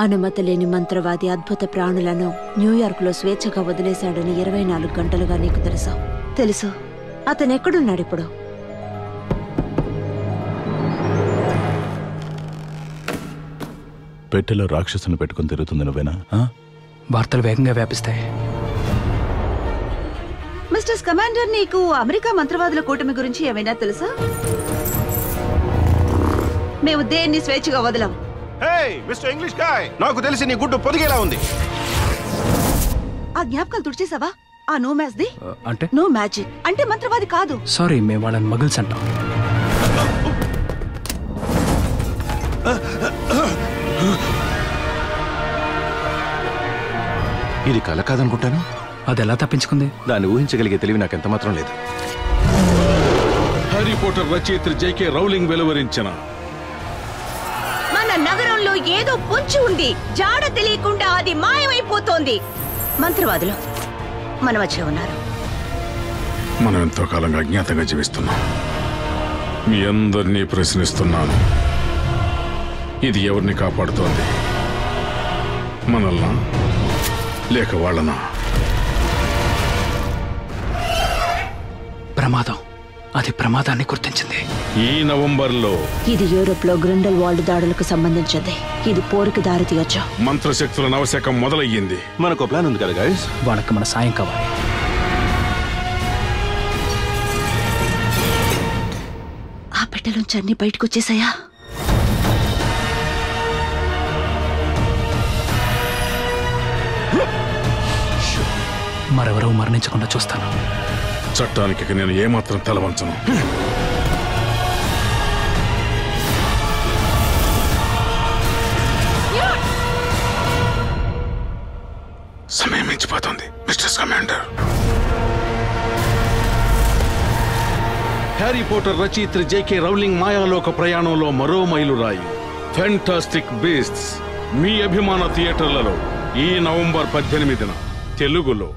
అనుమతి లేని మంత్రవాది అద్భుత ప్రాణులను న్యూయార్క్లో స్వేచ్ఛగా వదిలేశాడని ఇరవై నాలుగు గంటలుగా నీకు తెలుసు. తెలుసు. అతను ఎక్కడున్నాడిప్పుడు పెట్టెలో రాక్షసుని పెట్టుకుని తిరుగుతుంది నువ్వేనా? ఆ? వార్తలు వేగంగా వ్యాపిస్తాయి. మిస్టర్ కమాండర్ నీకు అమెరికా మంత్రవాదుల కూటమి గురించి ఏమైనా తెలుసా? మేము దేన్ని స్వేచ్ఛగా వదలం? హే మిస్టర్ ఇంగ్లీష్ గాయ్ నాకు తెలిసి నీ గుడ్డు పొదిగేలా ఉంది. ఆ జ్ఞాపకాలు తుడిచేసావా? ఆ నో మ్యాచ్ ది? ఆ, అంటే? నో మ్యాజిక్ అంటే మంత్రవాది కాదు. సారీ మేము వాళ్ళని మగిల్స్ అంటాం. ఇది కల కాదనుకుంటాను? అది ఎలా తప్పించుకుంది? దాన్ని ఊహించగలిగే తెలివి నాకు ఎంత మాత్రం లేదు. హ్యారీ పోటర్ రచయిత్రి జేకే రౌలింగ్ వెలువరించిన మన నగరంలో ఏదో పొంచి ఉంది. జాడ తెలియకుండా అది మాయమైపోతోంది. మంత్రవాదులు మన మధ్య ఉన్నారు. మనం ఎంతో కాలంగా అజ్ఞాతంగా జీవిస్తున్నాం. మీ అందరినీ ప్రశ్నిస్తున్నాను. ఇది ఎవరిని కాపాడుతోంది? మనల్నా? లేక వాళ్ళనా? ప్రమాదం. అది ప్రమాదాన్ని గుర్తించింది. ఈ నవంబర్లో ఇది యూరోప్లో గ్రిండల్ వాల్డ్ దాడులకు సంబంధించింది ఇది పోరుకి దారి తీయొచ్చు. మంత్రశక్తుల నవశకం మొదలయ్యింది. మనకు ప్లాన్ ఉంది కదా గాయస్ వాళ్ళకి మన సాయం కావాలి. ఆ పెట్టెలోంచి అన్ని బయటకు వచ్చేసాయా? మరెవరూ మరణించకుండా చూస్తాను. చట్టానికి నేను ఏమాత్రం తలవంచను. సమయం మించిపోతుంది మిస్టర్ కమాండర్. హ్యారీ పోటర్ రచయిత్రి జేకే రౌలింగ్ మాయాలోక ప్రయాణంలో మరో మైలురాయి. ఫెంటాస్టిక్ బీస్ట్స్ మీ అభిమాన థియేటర్లలో ఈ నవంబర్ పద్దెనిమిదిన తెలుగులో.